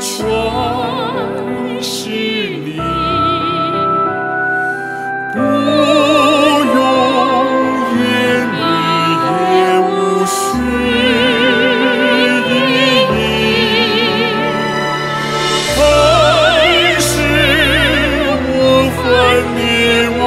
全是你不用也无需是我分你我